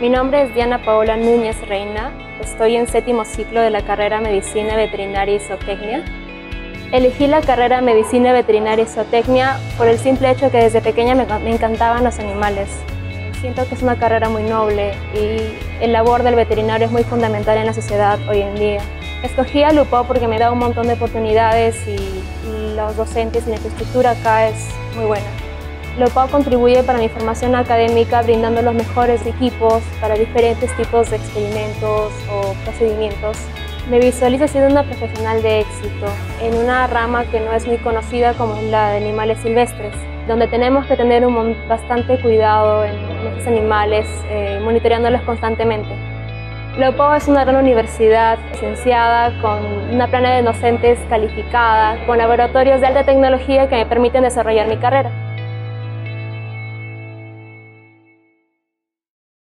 Mi nombre es Diana Paola Núñez Reina. Estoy en séptimo ciclo de la carrera Medicina Veterinaria y Zootecnia. Elegí la carrera Medicina Veterinaria y Zootecnia por el simple hecho que desde pequeña me, me encantaban los animales. Siento que es una carrera muy noble y el labor del veterinario es muy fundamental en la sociedad hoy en día. Escogí a Lupo porque me da un montón de oportunidades y los docentes y la infraestructura acá es muy buena. LOPAO contribuye para mi formación académica brindando los mejores equipos para diferentes tipos de experimentos o procedimientos. Me visualizo siendo una profesional de éxito en una rama que no es muy conocida como la de animales silvestres, donde tenemos que tener un bastante cuidado en estos animales, eh, monitoreándolos constantemente. LOPAO es una gran universidad licenciada con una plana de docentes calificada, con laboratorios de alta tecnología que me permiten desarrollar mi carrera.